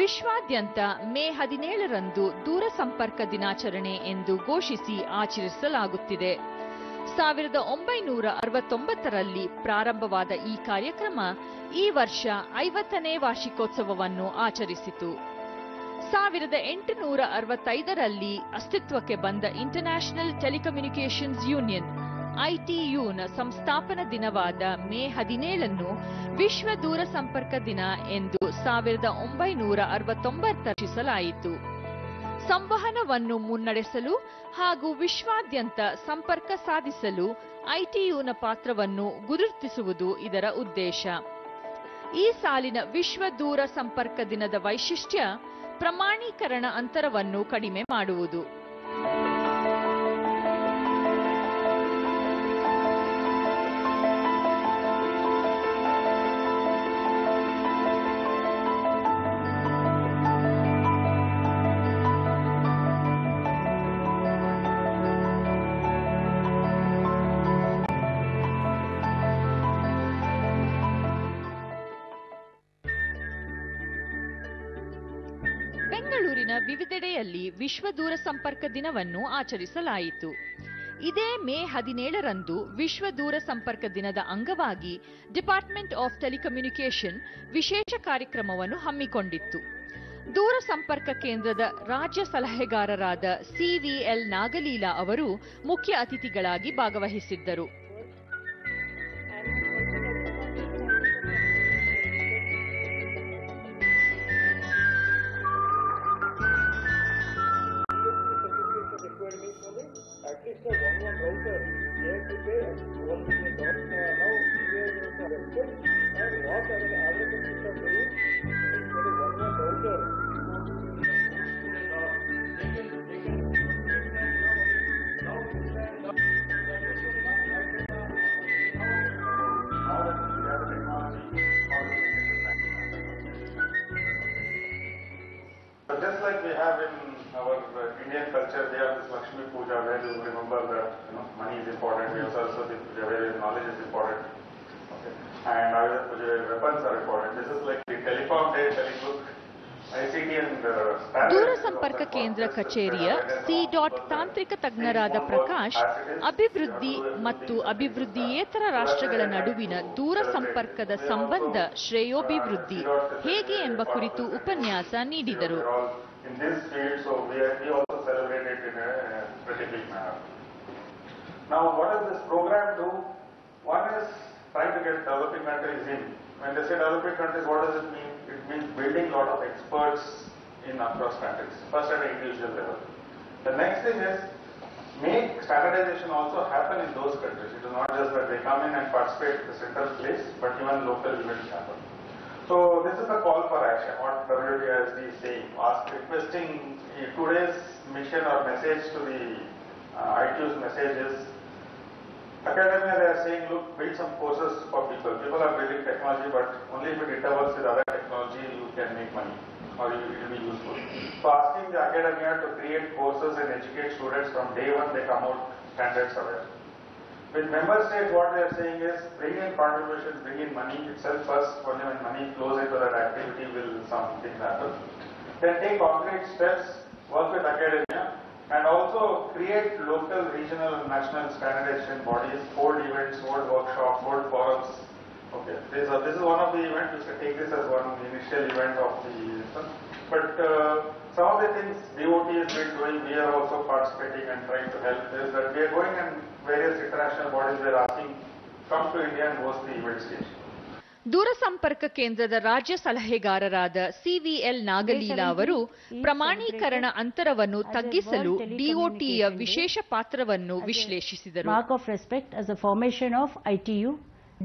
ವಿಶ್ವಾದ್ಯಂತ ಮೇ ಹದಿನೇಳರಂದು ದೂರಸಂಪರ್ಕ ದಿನಾಚರಣೆ ಎಂದು ಘೋಷಿಸಿ ಆಚರಿಸಲಾಗುತ್ತಿದೆ. ಸಾವಿರದ ಒಂಬೈನೂರ ಅರವತ್ತೊಂಬತ್ತರಲ್ಲಿ ಪ್ರಾರಂಭವಾದ ಈ ಕಾರ್ಯಕ್ರಮ ಈ ವರ್ಷ ಐವತ್ತನೇ ವಾರ್ಷಿಕೋತ್ಸವವನ್ನು ಆಚರಿಸಿತು. ಸಾವಿರದ ಎಂಟುನೂರ ಅರವತ್ತೈದರಲ್ಲಿ ಅಸ್ತಿತ್ವಕ್ಕೆ ಬಂದ ಇಂಟರ್ನ್ಯಾಷನಲ್ ಟೆಲಿಕಮ್ಯುನಿಕೇಷನ್ಸ್ ಯೂನಿಯನ್ ಐಟಿಯುನ ಸಂಸ್ಥಾಪನಾ ದಿನವಾದ ಮೇ ಹದಿನೇಳನ್ನು ವಿಶ್ವ ದೂರ ಸಂಪರ್ಕ ದಿನ ಎಂದು ಸಾವಿರದ ಒಂಬೈನೂರ ಅರವತ್ತೊಂಬತ್ತರಿಸಲಾಯಿತು ಸಂವಹನವನ್ನು ಮುನ್ನಡೆಸಲು ಹಾಗೂ ವಿಶ್ವಾದ್ಯಂತ ಸಂಪರ್ಕ ಸಾಧಿಸಲು ಐಟಿಯುನ ಪಾತ್ರವನ್ನು ಗುರುತಿಸುವುದು ಇದರ ಉದ್ದೇಶ. ಈ ಸಾಲಿನ ವಿಶ್ವ ದೂರ ಸಂಪರ್ಕ ದಿನದ ವೈಶಿಷ್ಟ್ಯ ಪ್ರಮಾಣೀಕರಣ ಅಂತರವನ್ನು ಕಡಿಮೆ ಮಾಡುವುದು. ಬೆಂಗಳೂರಿನ ವಿವಿಧೆಡೆಯಲ್ಲಿ ವಿಶ್ವ ದೂರ ಸಂಪರ್ಕ ದಿನವನ್ನು ಆಚರಿಸಲಾಯಿತು. ಇದೇ ಮೇ ಹದಿನೇಳರಂದು ವಿಶ್ವ ದೂರ ಸಂಪರ್ಕ ದಿನದ ಅಂಗವಾಗಿ ಡಿಪಾರ್ಟ್ಮೆಂಟ್ ಆಫ್ ಟೆಲಿಕಮ್ಯುನಿಕೇಷನ್ ವಿಶೇಷ ಕಾರ್ಯಕ್ರಮವನ್ನು ಹಮ್ಮಿಕೊಂಡಿತ್ತು. ದೂರ ಸಂಪರ್ಕ ಕೇಂದ್ರದ ರಾಜ್ಯ ಸಲಹೆಗಾರರಾದ ಸಿವಿಎಲ್ ನಾಗಲೀಲಾ ಅವರು ಮುಖ್ಯ ಅತಿಥಿಗಳಾಗಿ ಭಾಗವಹಿಸಿದ್ದರು. Just like we have in our uh, Indian culture, we have this Lakshmi Puja where you remember that you know money is important. We have Saraswati Puja where knowledge is important. Okay. And Ayurveda Puja where weapons are important. This is like the telecom day, telebook, uh, ದೂರ ಸಂಪರ್ಕ. ಕೇಂದ್ರ ಕಚೇರಿಯ C dot ತಾಂತ್ರಿಕ ತಜ್ಞರಾದ ಪ್ರಕಾಶ್. ಅಭಿವೃದ್ಧಿ ಮತ್ತು ಅಭಿವೃದ್ಧಿಯೇತರ ರಾಷ್ಟ್ರಗಳ ನಡುವಿನ ದೂರ ಸಂಪರ್ಕದ ಸಂಬಂಧ ಶ್ರೇಯೋಭಿವೃದ್ಧಿ ಹೇಗೆ ಎಂಬ ಕುರಿತು ಉಪನ್ಯಾಸ ನೀಡಿದರು Now, what does this program do? One is trying to get developing countries in. When they say developing countries, what does it mean? It means building a lot of experts in across countries, first at an individual level. The next thing is make standardization also happen in those countries. It is not just that they come in and participate at the central place, but even local events happen. So this is a call for action, what WTISD is saying, ask, requesting uh, today's mission or message to the uh, ITU's message is, academia they are saying, look, build some courses for people. People are building technology, but only if it intervals with other technology, you can make money or it will be useful. So asking the academia to create courses and educate students from day one they come out standards aware. With member states, what they are saying is bring in contributions, bring in money itself first, only when money flows into that activity will something happen. Then take concrete steps, work with academia, and also create local, regional, national standardization bodies, hold events, hold workshops, hold forums. Okay, this, uh, this is one of the events, we can take this as one initial event of the, but uh, some of the things DOT has been doing, we are also participating and trying to help is that we are going in various international bodies, we are asking, come to India and host the event stage. ದೂರಸಂಪರ್ಕ ಕೇಂದ್ರದ ರಾಜ್ಯ ಸಲಹೆಗಾರರಾದ ಸಿವಿಎಲ್ ನಾಗಲೀಲಾ ಅವರು ಪ್ರಮಾಣೀಕರಣ ಅಂತರವನ್ನು ತಗ್ಗಿಸಲು ಡಿಒಟಿಯ ವಿಶೇಷ ಪಾತ್ರವನ್ನು ವಿಶ್ಲೇಷಿಸಿದರು. Mark of respect as a formation of ITU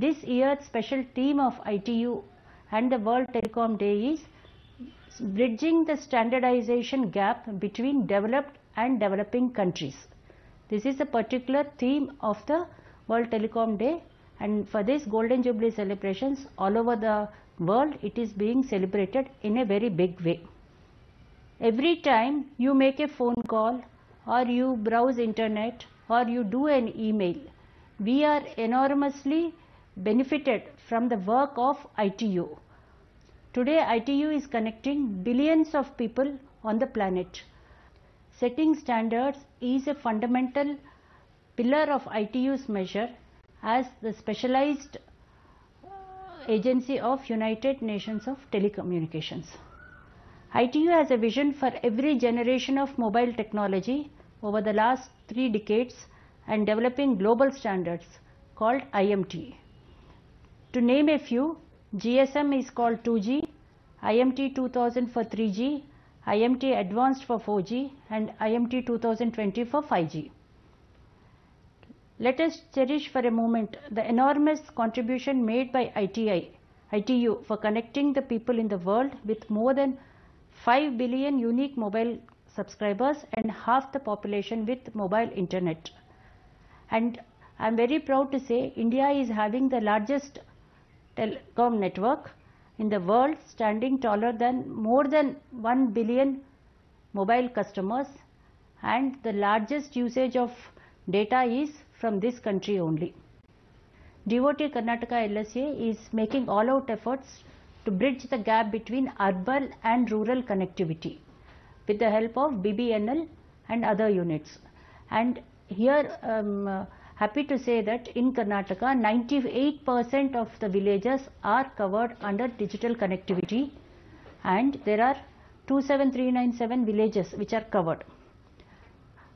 this year special team of ITU and the World Telecom Day is bridging the standardisation gap between developed and developing countries this is a particular theme of the World Telecom Day and for this Golden Jubilee celebrations all over the world it is being celebrated in a very big way. Every time you make a phone call or you browse internet or you do an email, we are enormously benefited from the work of ITU. Today, ITU is connecting billions of people on the planet. Setting standards is a fundamental pillar of ITU's measure as the specialized uh, agency of United Nations of Telecommunications. ITU has a vision for every generation of mobile technology over the last three decades and developing global standards called IMT. To name a few, GSM is called 2G, IMT 2000 for 3G, IMT Advanced for 4G, and IMT 2020 for 5G. Let us cherish for a moment the enormous contribution made by ITI, ITU for connecting the people in the world with more than 5 billion unique mobile subscribers and half the population with mobile internet. And I am very proud to say India is having the largest telecom network in the world standing taller than more than 1 billion mobile customers and the largest usage of data is from this country only. DOT Karnataka LSA is making all out efforts to bridge the gap between urban and rural connectivity with the help of BBNL and other units. And here um, uh, happy to say that in Karnataka 98% of the villages are covered under digital connectivity and there are 27397 villages which are covered.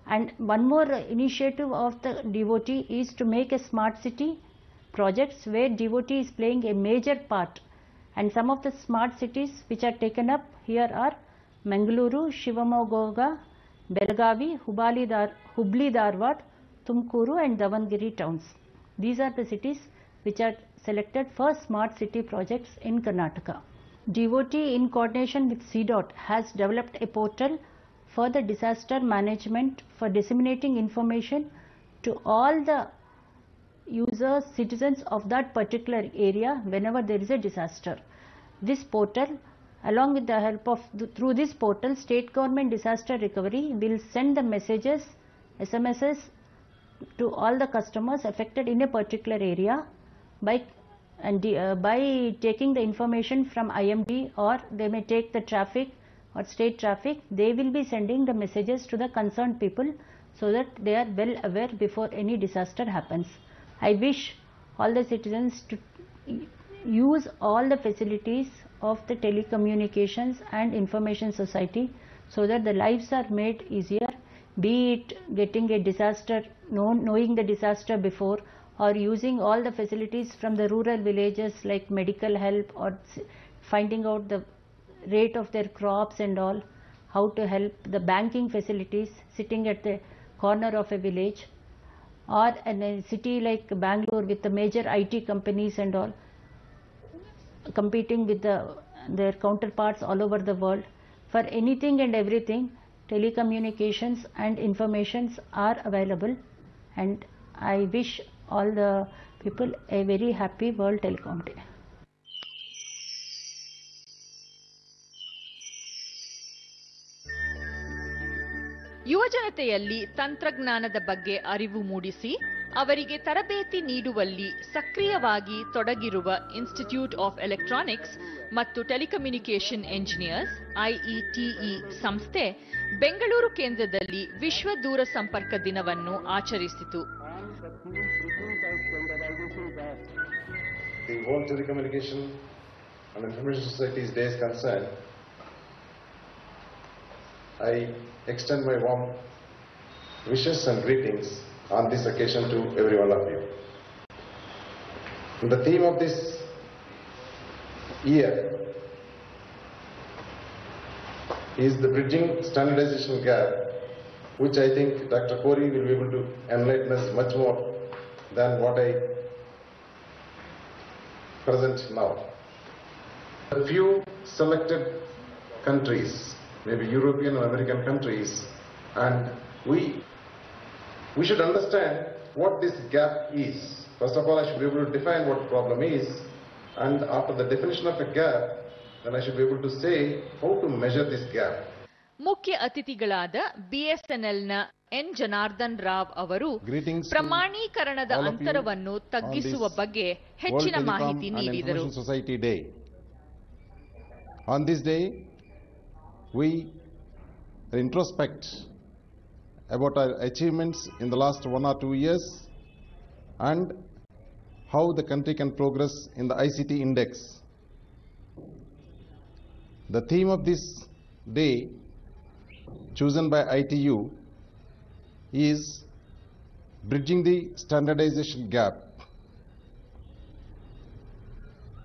And one more initiative of the DOT is to make a smart city projects where DOT is playing a major part. And some of the smart cities which are taken up here are Mangaluru, Shivamogga, Belgavi, Hubali Dar, Hubli Dharwad, Tumkuru and Davangere towns. These are the cities which are selected for smart city projects in Karnataka. DOT in coordination with CDOT has developed a portal for the disaster management for disseminating information to all the users, citizens of that particular area whenever there is a disaster. This portal along with the help of through this portal state government disaster recovery will send the messages SMSs to all the customers affected in a particular area by and uh, by taking the information from IMD or they may take the traffic or state traffic they will be sending the messages to the concerned people so that they are well aware before any disaster happens. I wish all the citizens to use all the facilities of the telecommunications and information society so that the lives are made easier be it getting a disaster know, knowing the disaster before or using all the facilities from the rural villages like medical help or finding out the rate of their crops and all how to help the banking facilities sitting at the corner of a village or in a city like Bangalore with the major IT companies and all competing with the, their counterparts all over the world. For anything and everything, telecommunications and informations are available and I wish all the people a very happy World Telecom Day. ಯುವಜನತೆಯಲ್ಲಿ ತಂತ್ರಜ್ಞಾನದ ಬಗ್ಗೆ ಅರಿವು ಮೂಡಿಸಿ, ಅವರಿಗೆ ತರಬೇತಿ ನೀಡುವಲ್ಲಿ ಸಕ್ರಿಯವಾಗಿ ತೊಡಗಿರುವ ಇನ್ಸ್ಟಿಟ್ಯೂಟ್ ಆಫ್ ಎಲೆಕ್ಟ್ರಾನಿಕ್ಸ್ ಮತ್ತು ಟೆಲಿಕಮ್ಯುನಿಕೇಷನ್ ಎಂಜಿನಿಯರ್ಸ್ ಐಇಟಿಇ ಸಂಸ್ಥೆ, ಬೆಂಗಳೂರು ಕೇಂದ್ರದಲ್ಲಿ ವಿಶ್ವ ದೂರ ಸಂಪರ್ಕ ದಿನವನ್ನು ಆಚರಿಸಿತು. Extend my warm wishes and greetings on this occasion to every one of you. The theme of this year is the bridging standardization gap, which I think Dr. Kori will be able to enlighten us much more than what I present now. A few selected countries, maybe European or American countries, and we, we should understand what this gap is. First of all, I should be able to define what the problem is, and after the definition of a gap, then I should be able to say how to measure this gap. ಮುಖ್ಯ ಅತಿಥಿಗಳಾದ ಬಿಎಸ್ಎನ್ಎಲ್ನ N Janardhan Rao ಅವರು Greetings to ಪ್ರಮಾಣೀಕರಣದ all of you ಅಂತರವನ್ನು on ತಗ್ಗಿಸುವ this ಬಗ್ಗೆ World ಹೆಚ್ಚಿನ ಮಾಹಿತಿ ನೀಡಿದರು on this Day. We introspect about our achievements in the last one or two years and how the country can progress in the ICT index. The theme of this day, chosen by ITU, is bridging the standardization gap.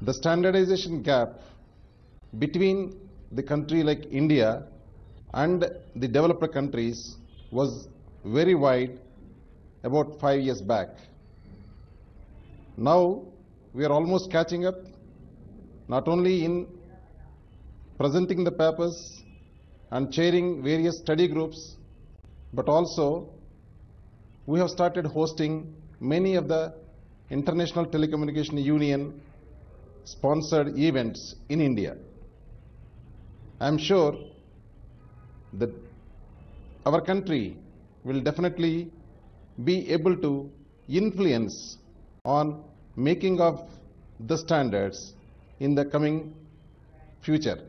The standardization gap between the country like India and the developed countries was very wide about five years back. Now we are almost catching up, not only in presenting the papers and chairing various study groups, but also we have started hosting many of the International Telecommunication Union sponsored events in India. I am sure that our country will definitely be able to influence on making of the standards in the coming future.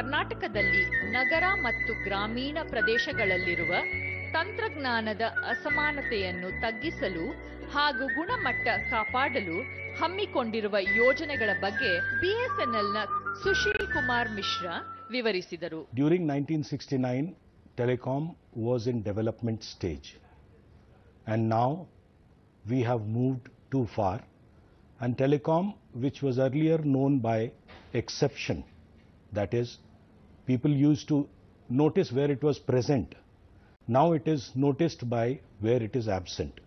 ಕರ್ನಾಟಕದಲ್ಲಿ ನಗರ ಮತ್ತು ಗ್ರಾಮೀಣ ಪ್ರದೇಶಗಳಲ್ಲಿರುವ ತಂತ್ರಜ್ಞಾನದ ಅಸಮಾನತೆಯನ್ನು ತಗ್ಗಿಸಲು ಹಾಗೂ ಗುಣಮಟ್ಟ ಕಾಪಾಡಲು ಹಮ್ಮಿಕೊಂಡಿರುವ ಯೋಜನೆಗಳ ಬಗ್ಗೆ ಬಿಎಸ್ಎನ್ಎಲ್ನ ಸುಶೀಲ್ ಕುಮಾರ್ ಮಿಶ್ರಾ ವಿವರಿಸಿದರು. During nineteen sixty nine telecom was in development stage. And now we have moved too far. And telecom which was earlier known by exception, that is people used to notice where it was present. Now it is noticed by where it is absent.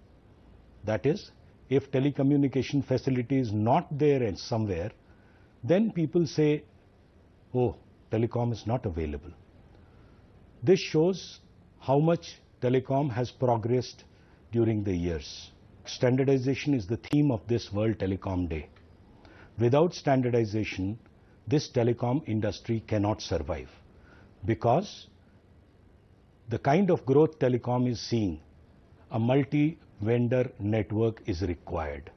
That is, if telecommunication facility is not there and somewhere, then people say, oh, telecom is not available. This shows how much telecom has progressed during the years. Standardization is the theme of this World Telecom Day. Without standardization, this telecom industry cannot survive because the kind of growth telecom is seeing, a multi-vendor network is required.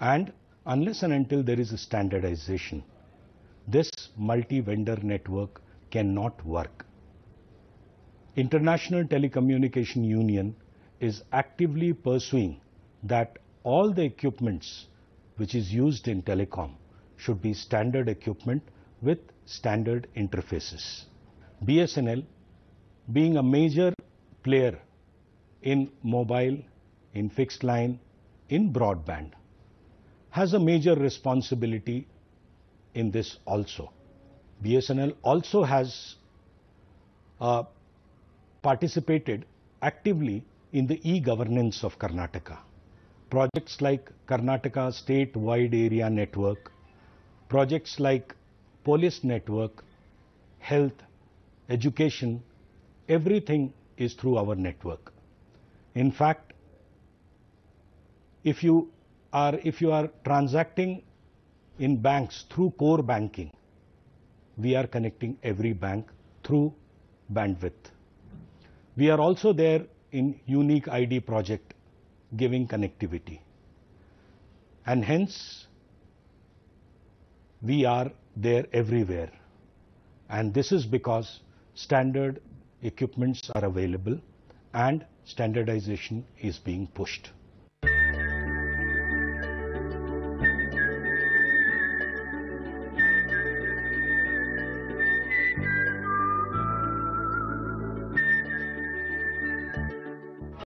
And unless and until there is a standardization, this multi-vendor network cannot work. International Telecommunication Union is actively pursuing that all the equipments which is used in telecom should be standard equipment with standard interfaces. BSNL being a major player in mobile, in fixed line, in broadband has a major responsibility in this also. BSNL also has uh, participated actively in the e-governance of Karnataka. Projects like Karnataka State Wide Area Network, projects like Police Network, health, education, everything is through our network. In fact, if you are if you are transacting in banks through core banking, we are connecting every bank through bandwidth. We are also there in unique ID project giving connectivity. And hence, we are there everywhere. And this is because standard equipments are available and standardization is being pushed.